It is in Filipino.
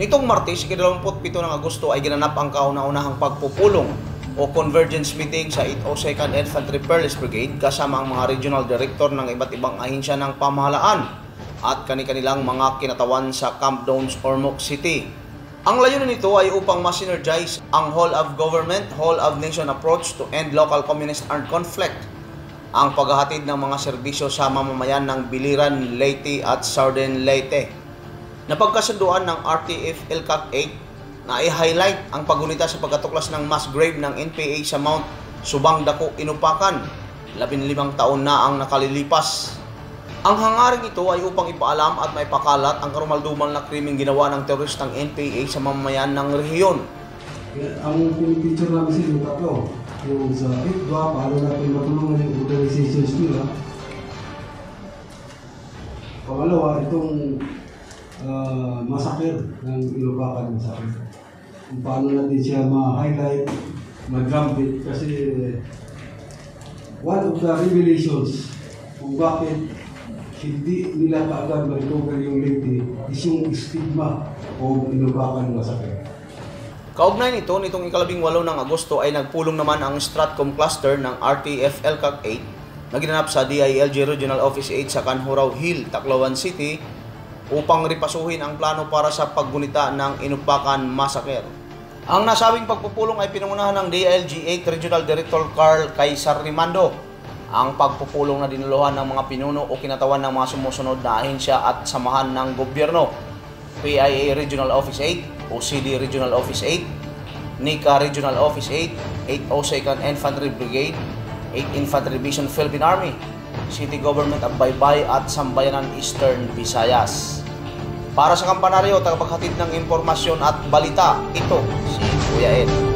Nitong Martes, 27 ng Agosto ay ginanap ang kauna-unahang pagpupulong o convergence meeting sa 802nd Infantry Perlis Brigade kasama ang mga regional director ng iba't ibang ahensya ng pamahalaan at kani-kanilang mga kinatawan sa Camp Downs, Ormoc City. Ang layunin nito ay upang ma-synergize ang whole of government, whole of nation approach to end local communist armed conflict ang paghahatid ng mga serbisyo sa mamamayan ng Biliran, Leyte at Southern Leyte. Napagkasunduan ng RTF LCAC 8 na i-highlight ang pagunita sa pagkatuklas ng mass grave ng NPA sa Mount Subang Dako, Inupakan. 15 taon na ang nakalilipas. Ang hangaring ito ay upang ipaalam at maipakalat ang karumaldumal na krimeng ginawa ng teroristang NPA sa mamamayan ng rehiyon. Ang pinipicture namin sa yung tatlo, yung sa ITBA, paano natin matulungan yung organizations nila. Pangalawa, itong massacre ng Ilobacan massacre. Kung paano natin siya ma-highlight, ma-drumbeat kasi one of the revelations kung bakit hindi nila kaagad ma-recover yung Leyte is yung stigma o Ilobacan massacre. Kaugnay nito, nitong ikalabing walo ng Agosto ay nagpulong naman ang Stratcom Cluster ng RTF LCAC 8 na ginanap sa DILG Regional Office 8 sa Canhurao Hill, Tacloban City upang ripasuhin ang plano para sa paggunita ng Inupakan Massacre. Ang nasabing pagpupulong ay pinangunahan ng DILG 8 Regional Director Carl Kaisar Rimando. Ang pagpupulong na dinuluhan ng mga pinuno o kinatawan ng mga sumusunod na ahensya at samahan ng gobyerno. PIA Regional Office 8, OCD Regional Office 8, NICA Regional Office 8, 802nd Infantry Brigade, 8 Infantry Division Philippine Army, City Government of Baybay at Sambayanan Eastern Visayas. Para sa kampanaryo, tagapaghatid ng impormasyon at balita, ito si Kuya Ed.